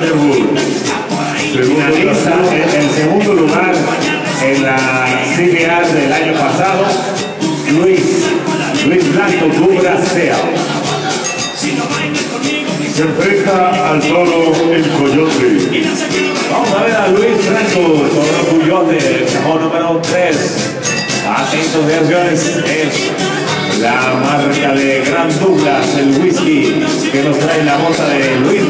debut. Segundo segundo lugar en la CBA del año pasado, Luis, Luis Blanco Dubra Sea. Se enfrenta al toro el coyote. Vamos a ver a Luis Blanco, toro coyote, el mejor número 3. Atentos de acciones es la marca de Gran Douglas, el whisky que nos trae la bota de Luis